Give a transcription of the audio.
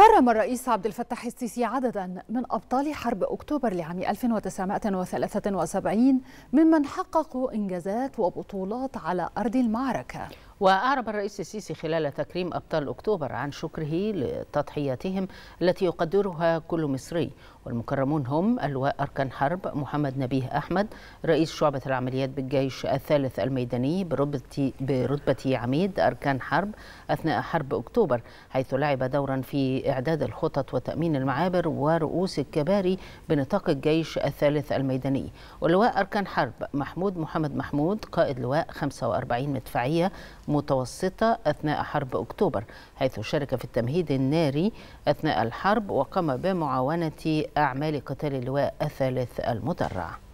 كرم الرئيس عبد الفتاح السيسي عددا من أبطال حرب أكتوبر لعام 1973 ممن حققوا إنجازات وبطولات على أرض المعركة. وأعرب الرئيس السيسي خلال تكريم أبطال أكتوبر عن شكره لتضحياتهم التي يقدرها كل مصري. والمكرمون هم اللواء أركان حرب محمد نبيه أحمد رئيس شعبة العمليات بالجيش الثالث الميداني برتبة برتبة عميد أركان حرب أثناء حرب أكتوبر حيث لعب دورا في إعداد الخطط وتأمين المعابر ورؤوس الكباري بنطاق الجيش الثالث الميداني. واللواء أركان حرب محمود محمد محمود قائد لواء 45 مدفعية متوسطة أثناء حرب أكتوبر حيث شارك في التمهيد الناري أثناء الحرب وقام بمعاونة أعمال قتال اللواء الثالث المدرع.